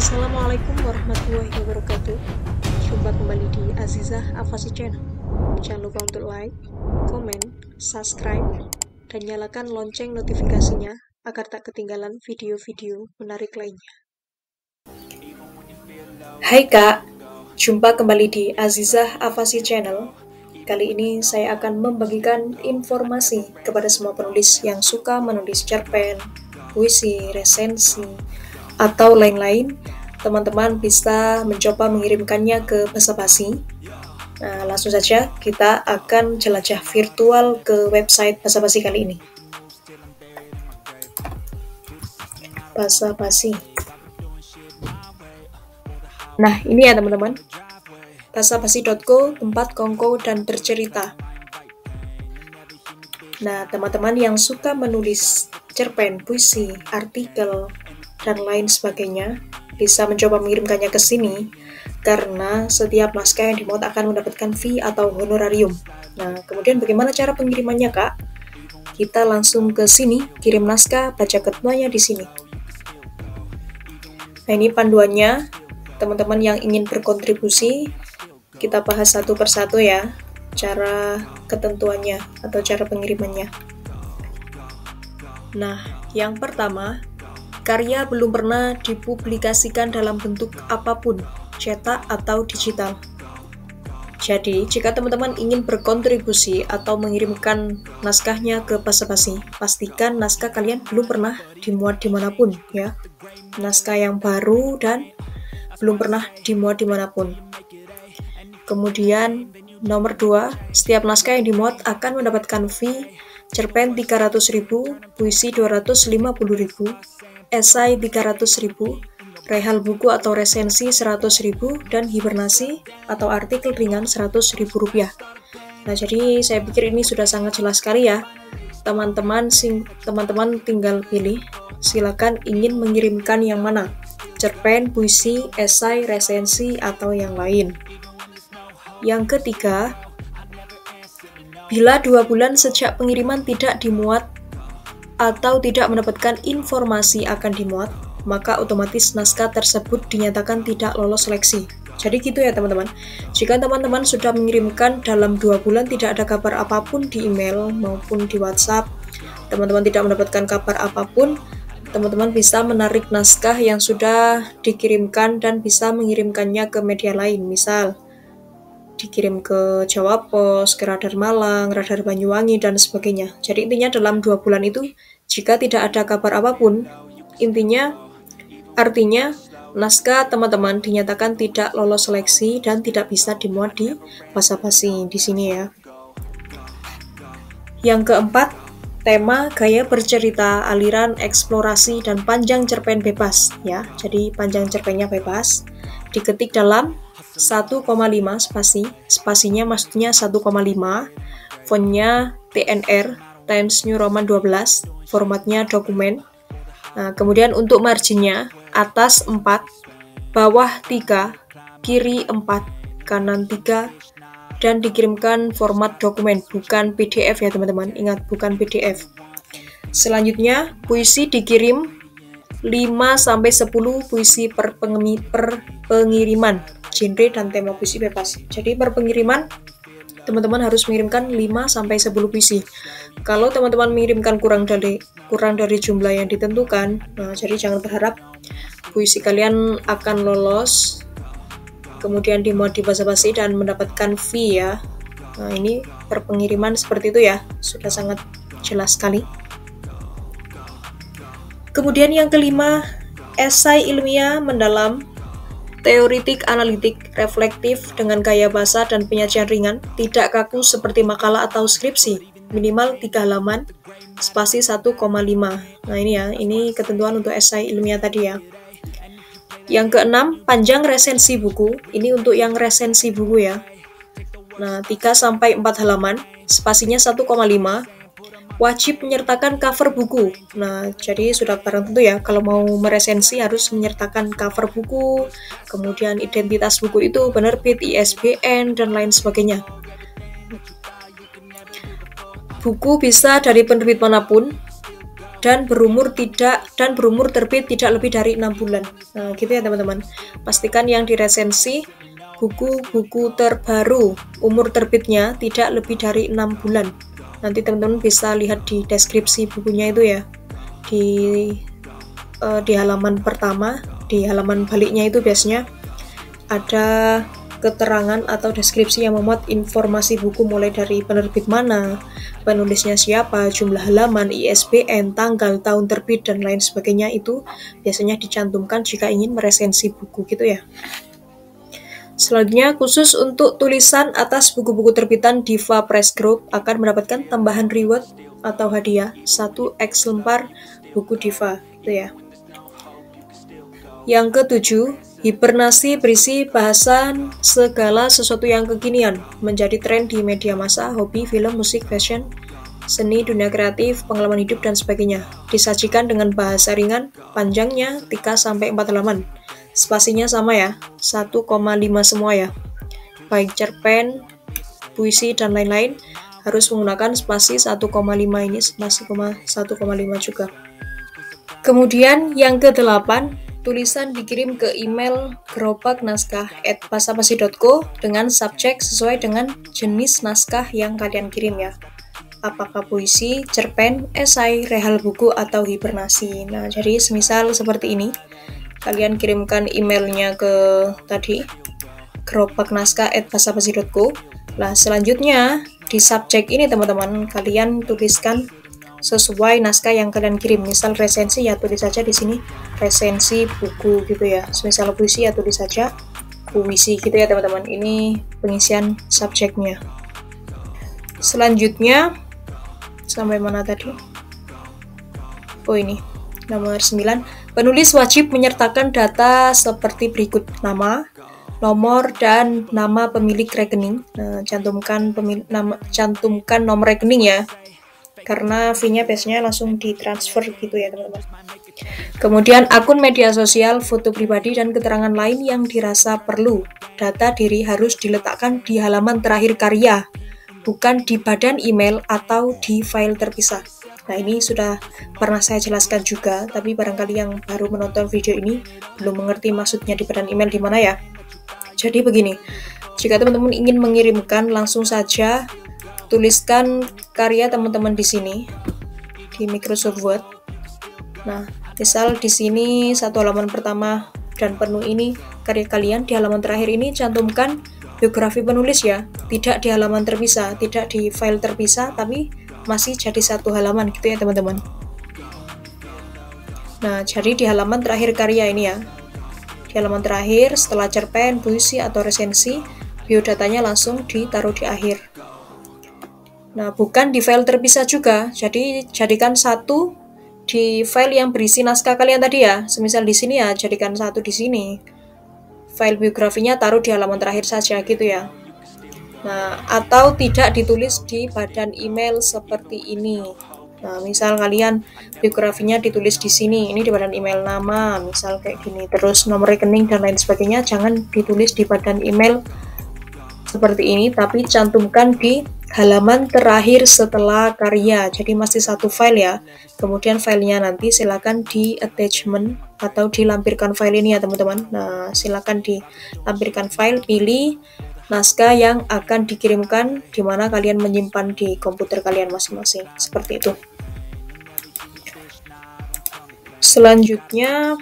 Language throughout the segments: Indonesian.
Assalamualaikum warahmatullahi wabarakatuh. Jumpa kembali di Azizah Afasi Channel. Jangan lupa untuk like, komen, subscribe, dan nyalakan lonceng notifikasinya agar tak ketinggalan video-video menarik lainnya. Hai kak, jumpa kembali di Azizah Afasi Channel. Kali ini saya akan membagikan informasi kepada semua penulis yang suka menulis cerpen, puisi, resensi, atau lain-lain, teman-teman bisa mencoba mengirimkannya ke bahasa basi. Nah, langsung saja kita akan jelajah virtual ke website bahasa basi kali ini. Bahasa basi. Nah, ini ya teman-teman basabasi.co tempat kongko dan bercerita. Nah, teman-teman yang suka menulis cerpen, puisi, artikel, dan lain sebagainya bisa mencoba mengirimkannya ke sini karena setiap naskah yang dimuat akan mendapatkan fee atau honorarium. Nah, kemudian bagaimana cara pengirimannya, Kak? Kita langsung ke sini, kirim naskah, baca ketuanya di sini. Nah, ini panduannya. Teman-teman yang ingin berkontribusi kita bahas satu persatu ya, cara ketentuannya atau cara pengirimannya. Nah, yang pertama, karya belum pernah dipublikasikan dalam bentuk apa pun, cetak atau digital. Jadi, jika teman-teman ingin berkontribusi atau mengirimkan naskahnya ke basa-basi, pastikan naskah kalian belum pernah dimuat di mana pun, ya. Naskah yang baru dan belum pernah dimuat di mana pun. Kemudian nomor 2, setiap naskah yang dimuat akan mendapatkan fee cerpen 300.000, puisi 250.000, esai 300.000, rehal buku atau resensi 100.000 dan hibernasi atau artikel ringan 100.000 rupiah. Nah, jadi saya pikir ini sudah sangat jelas sekali ya. Teman-teman sing teman-teman tinggal pilih silakan ingin mengirimkan yang mana. Cerpen, puisi, esai, resensi atau yang lain. Yang ketiga, bila dua bulan sejak pengiriman tidak dimuat atau tidak mendapatkan informasi akan dimuat, maka otomatis naskah tersebut dinyatakan tidak lolos seleksi. Jadi gitu ya teman-teman. Jika teman-teman sudah mengirimkan dalam dua bulan tidak ada kabar apa pun di email maupun di WhatsApp, teman-teman tidak mendapatkan kabar apa pun, teman-teman bisa menarik naskah yang sudah dikirimkan dan bisa mengirimkannya ke media lain. Misal, dikirim ke Jawa Pos, ke Radar Malang, Radar Banyuwangi, dan sebagainya. Jadi intinya dalam dua bulan itu, jika tidak ada kabar apa pun, intinya artinya naskah teman-teman dinyatakan tidak lolos seleksi dan tidak bisa dimuat di basa-basi di sini ya. Yang keempat, tema gaya bercerita, aliran eksplorasi dan panjang cerpen bebas ya. Jadi panjang cerpennya bebas. Diketik dalam 1,5 spasi, spasinya maksudnya 1,5, fontnya TNR, Times New Roman 12, formatnya dokumen. Nah, kemudian untuk marginnya, atas 4, bawah 3, kiri 4, kanan 3, dan dikirimkan format dokumen, bukan PDF ya teman-teman, ingat bukan PDF. Selanjutnya, puisi dikirim 5-10 puisi per, per pengiriman genre dan tema puisi bebas. Jadi per pengiriman teman-teman harus mengirimkan 5 sampai 10 puisi. Kalau teman-teman mengirimkan kurang dari kurang dari jumlah yang ditentukan, nah jadi jangan berharap puisi kalian akan lolos kemudian dimuat di basa-basi dan mendapatkan fee ya. Nah, ini per pengiriman seperti itu ya. Sudah sangat jelas sekali. Kemudian yang kelima, esai ilmiah mendalam teoritik, analitik, reflektif dengan gaya bahasa dan penyajian ringan, tidak kaku seperti makalah atau skripsi, minimal 3 halaman, spasi 1,5. Nah ini ya, ini ketentuan untuk esai ilmiah tadi ya. Yang keenam, panjang resensi buku. Ini untuk yang resensi buku ya. Nah, 3 sampai 4 halaman, spasinya 1,5 wajib menyertakan cover buku. Nah, jadi sudah barang tentu ya, kalau mau meresensi harus menyertakan cover buku, kemudian identitas buku itu penerbit, ISBN, dan lain sebagainya. Buku bisa dari penerbit mana pun, dan berumur tidak dan berumur terbit tidak lebih dari enam bulan. Nah, gitu ya teman-teman. Pastikan yang diresensi buku-buku terbaru umur terbitnya tidak lebih dari enam bulan. Nanti teman-teman bisa lihat di deskripsi bukunya itu ya. Di uh, di halaman pertama, di halaman baliknya itu biasanya ada keterangan atau deskripsi yang memuat informasi buku mulai dari penerbit mana, penulisnya siapa, jumlah halaman, ISBN, tanggal, tahun terbit, dan lain sebagainya itu biasanya dicantumkan jika ingin meresensi buku gitu ya. Selanjutnya, khusus untuk tulisan atas buku-buku terbitan Diva Press Group akan mendapatkan tambahan reward atau hadiah satu lembar buku Diva, gitu ya. Yang ketujuh, hibernasi berisi bahasan segala sesuatu yang kekinian, menjadi tren di media massa, hobi, film, musik, fashion, seni, dunia kreatif, pengalaman hidup, dan sebagainya. Disajikan dengan bahasa ringan, panjangnya 3-4 halaman. Spasinya sama ya, 1,5 semua ya. Baik cerpen, puisi, dan lain-lain harus menggunakan spasi 1,5 ini, spasi 1,5 juga. Kemudian yang ke-8, tulisan dikirim ke email gerobak naskah at dengan subjek sesuai dengan jenis naskah yang kalian kirim ya. Apakah puisi, cerpen, esai, rehal buku, atau hibernasi. Nah, jadi semisal seperti ini, kalian kirimkan emailnya ke tadi gerobak naskah. Nah, selanjutnya di subjek ini teman-teman, kalian tuliskan sesuai naskah yang kalian kirim. Misal resensi ya tulis saja di sini resensi buku gitu ya. Misal puisi ya tulis saja puisi gitu ya teman-teman. Ini pengisian subjeknya. Selanjutnya sampai mana tadi? Oh ini nomor 9. Penulis wajib menyertakan data seperti berikut: nama, nomor dan nama pemilik rekening. Nah, cantumkan pemilik nama cantumkan nomor rekening ya karena fee-nya biasanya langsung ditransfer gitu ya teman-teman. Kemudian akun media sosial, foto pribadi, dan keterangan lain yang dirasa perlu. Data diri harus diletakkan di halaman terakhir karya, bukan di badan email atau di file terpisah. Nah ini sudah pernah saya jelaskan juga, tapi barangkali yang baru menonton video ini belum mengerti maksudnya di badan email di mana ya. Jadi begini, jika teman-teman ingin mengirimkan langsung saja tuliskan karya teman-teman di sini di Microsoft Word. Nah, misal di sini satu halaman pertama dan penuh ini karya kalian di halaman terakhir ini cantumkan biografi penulis ya, tidak di halaman terpisah, tidak di file terpisah, tapi masih jadi satu halaman gitu ya teman-teman. Nah, jadi di halaman terakhir karya ini ya, di halaman terakhir setelah cerpen, puisi, atau resensi, biodatanya langsung ditaruh di akhir. Nah, bukan di file terpisah juga. Jadi, jadikan satu di file yang berisi naskah kalian tadi ya. Semisal di sini ya, jadikan satu di sini. File biografinya taruh di halaman terakhir saja gitu ya. Nah, atau tidak ditulis di badan email seperti ini. Nah, misal kalian biografinya ditulis di sini, ini di badan email nama, misal kayak gini, terus nomor rekening dan lain sebagainya, jangan ditulis di badan email seperti ini, tapi cantumkan di halaman terakhir setelah karya. Jadi masih satu file ya. Kemudian filenya nanti silakan di attachment atau dilampirkan file ini ya teman-teman. Nah silakan dilampirkan file pilih naskah yang akan dikirimkan di mana kalian menyimpan di komputer kalian masing-masing seperti itu selanjutnya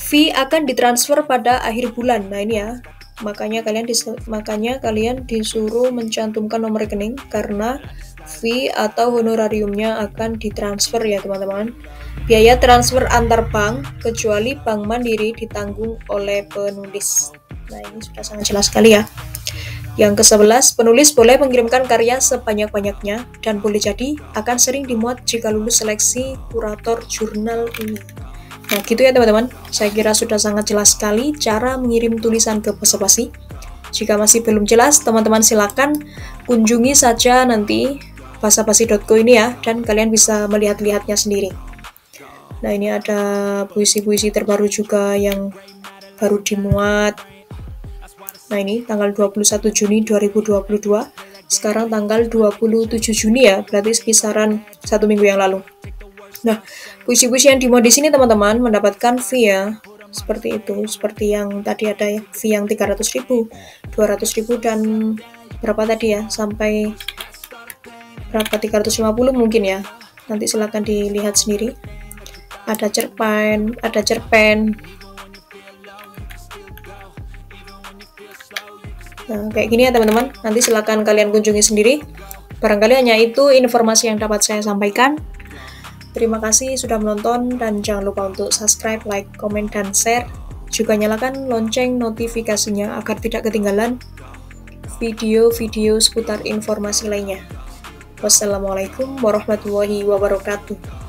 fee akan ditransfer pada akhir bulan nah ini ya makanya kalian makanya kalian disuruh mencantumkan nomor rekening karena fee atau honorariumnya akan ditransfer ya teman-teman. Biaya transfer antar bank kecuali bank mandiri ditanggung oleh penulis. Nah ini sudah sangat jelas sekali ya. Yang ke-11, penulis boleh mengirimkan karya sebanyak-banyaknya dan boleh jadi akan sering dimuat jika lulus seleksi kurator jurnal ini. Nah, gitu ya teman-teman. Saya kira sudah sangat jelas sekali cara mengirim tulisan ke basa-basi. Jika masih belum jelas, teman-teman silakan kunjungi saja nanti basa-basi.co ini ya, dan kalian bisa melihat-lihatnya sendiri. Nah, ini ada puisi-puisi terbaru juga yang baru dimuat. Nah, ini tanggal 21 Juni 2022 sekarang tanggal 27 Juni ya, berarti sekisaran satu minggu yang lalu. Nah, puisi-puisi yang dimod di sini teman-teman mendapatkan fee ya, seperti itu, seperti yang tadi ada ya, fee yang 300.000, 200.000 dan berapa tadi ya, sampai berapa 350 mungkin ya. Nanti silahkan dilihat sendiri. Ada cerpen, ada cerpen, Nah, kayak gini ya teman-teman. Nanti silahkan kalian kunjungi sendiri. Barangkali hanya itu informasi yang dapat saya sampaikan. Terima kasih sudah menonton dan jangan lupa untuk subscribe, like, komen, dan share. Juga nyalakan lonceng notifikasinya agar tidak ketinggalan video-video seputar informasi lainnya. Wassalamualaikum warahmatullahi wabarakatuh.